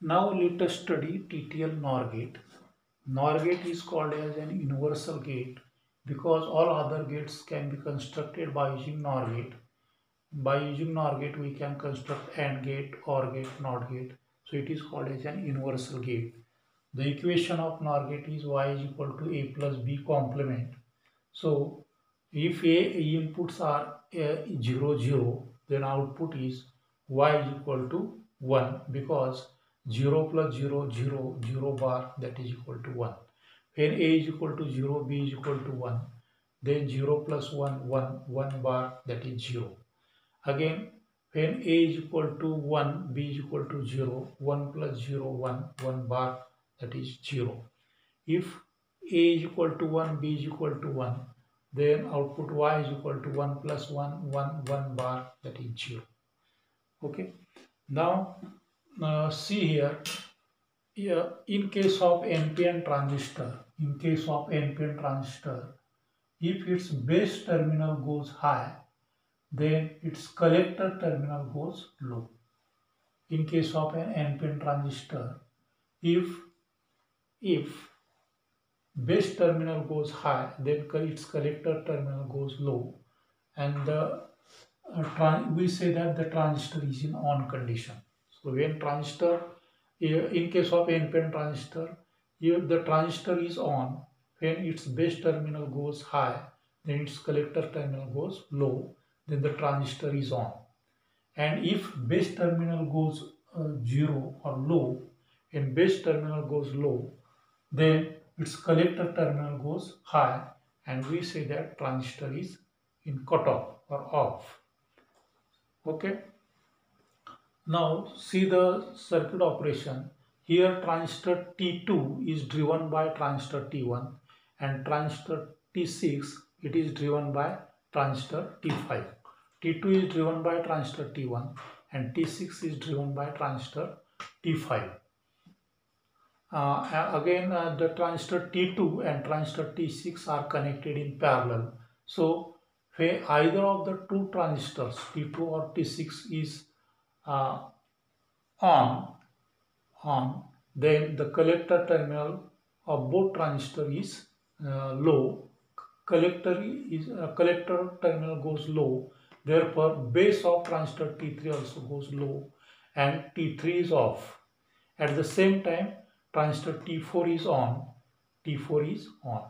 Now let us study TTL NOR gate. NOR gate is called as an universal gate because all other gates can be constructed by using NOR gate. By using NOR gate we can construct AND gate, OR gate, NOT gate. So it is called as an universal gate. The equation of NOR gate is y is equal to a plus b complement. So if a inputs are uh, 0 0 then output is y is equal to 1 because 0 plus 0 0 0 bar that is equal to 1 when a is equal to 0 b is equal to 1 then 0 plus 1 1 1 bar that is 0 again when a is equal to 1 b is equal to 0 1 plus 0 1 1 bar that is 0 if a is equal to 1 b is equal to 1 then output y is equal to 1 plus 1 1 1 bar that is 0 okay. Now uh, see here yeah, in case of NPN transistor, in case of NPN transistor, if its base terminal goes high, then its collector terminal goes low. In case of an NPN transistor, if if base terminal goes high, then its collector terminal goes low, and the uh, we say that the transistor is in on condition so when transistor, in case of NPN transistor, if the transistor is on, when its base terminal goes high, then its collector terminal goes low, then the transistor is on. And if base terminal goes uh, 0 or low, and base terminal goes low, then its collector terminal goes high and we say that transistor is in cutoff or off. Okay. Now see the circuit operation. Here transistor T2 is driven by transistor T1 and transistor T6 it is driven by transistor T5. T2 is driven by transistor T1 and T6 is driven by transistor T5. Uh, again uh, the transistor T2 and transistor T6 are connected in parallel. So either of the two transistors T2 or T6 is uh, on on. Then the collector terminal of both transistor is uh, low. Collector is uh, collector terminal goes low. Therefore base of transistor T3 also goes low and T3 is off. At the same time transistor T4 is on. T4 is on.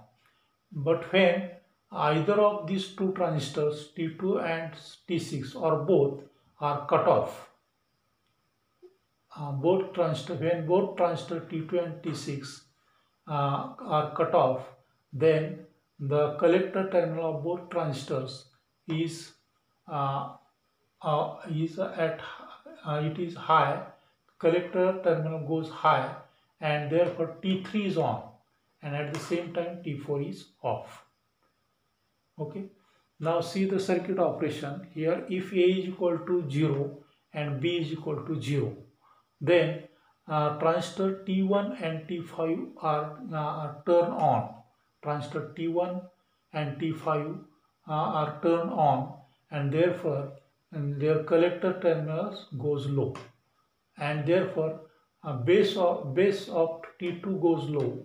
But when either of these two transistors T2 and T6 or both are cut off uh, both transistor when both transistor T26 uh, are cut off then the collector terminal of both transistors is uh, uh is at uh, it is high collector terminal goes high and therefore T3 is on and at the same time T4 is off. Okay. Now see the circuit operation. Here if A is equal to 0 and B is equal to 0 then uh, transistor T1 and T5 are, uh, turned on. Transistor T1 and T5 uh, are turned on and therefore and their collector terminals goes low and therefore uh, base of base of T2 goes low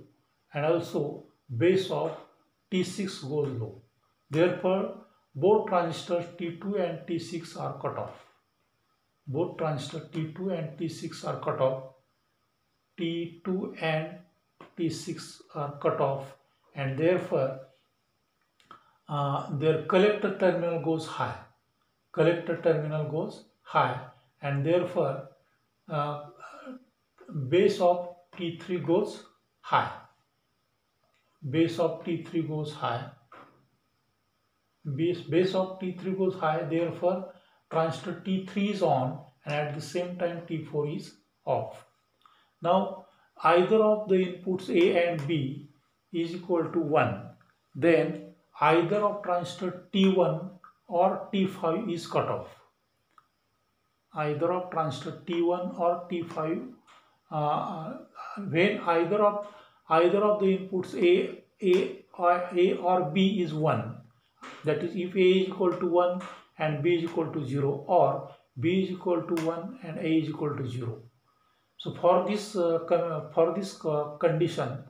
and also base of T6 goes low. Therefore, both transistors T2 and T6 are cut off both transistor T2 and T6 are cut off. T2 and T6 are cut off and therefore uh, their collector terminal goes high. Collector terminal goes high and therefore uh, base of T3 goes high. Base of T3 goes high. Base, base of T3 goes high therefore transistor T3 is on and at the same time T4 is off. Now either of the inputs A and B is equal to 1 then either of transistor T1 or T5 is cut off. Either of transistor T1 or T5 uh, when either of either of the inputs A, A, or A or B is 1 that is if A is equal to 1 and b is equal to 0 or b is equal to 1 and a is equal to 0. So for this uh, for this uh, condition,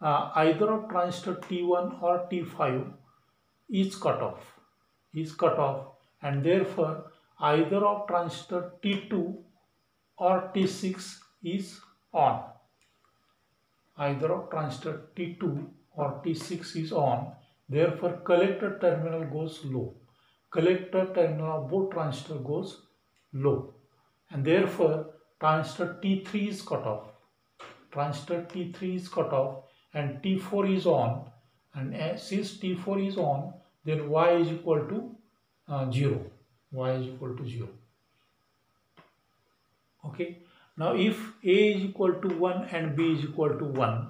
uh, either of transistor T1 or T5 is cut off, is cut off, and therefore either of transistor T2 or T6 is on. Either of transistor T2 or T6 is on. Therefore, collector terminal goes low. Collector terminal of both transistor goes low. And therefore, transistor T3 is cut off. Transistor T3 is cut off and T4 is on. And since T4 is on, then Y is equal to uh, 0. Y is equal to 0. Okay. Now, if A is equal to 1 and B is equal to 1,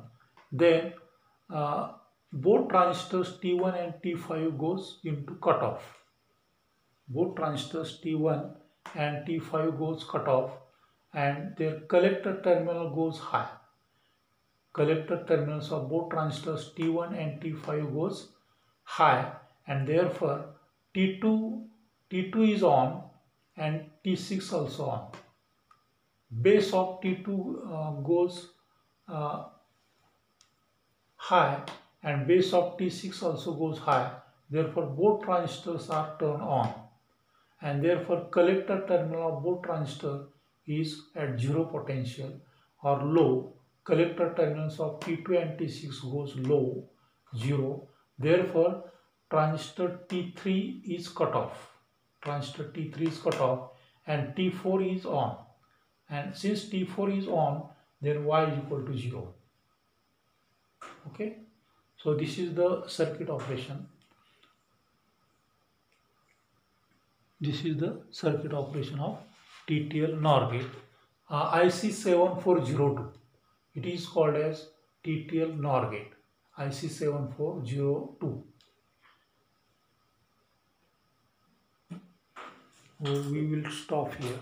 then uh, both transistors T1 and T5 goes into cutoff. Both transistors T1 and T5 goes cutoff and their collector terminal goes high. Collector terminals of both transistors T1 and T5 goes high and therefore T2, T2 is on and T6 also on. Base of T2 uh, goes uh, high and base of T6 also goes high. Therefore, both transistors are turned on and therefore collector terminal of both transistor is at zero potential or low. Collector terminals of T2 and T6 goes low, zero. Therefore, transistor T3 is cut off. Transistor T3 is cut off and T4 is on. And since T4 is on, then Y is equal to 0. Okay. So this is the circuit operation. This is the circuit operation of TTL NOR gate. Uh, IC7402. It is called as TTL NOR gate. IC7402. we will stop here.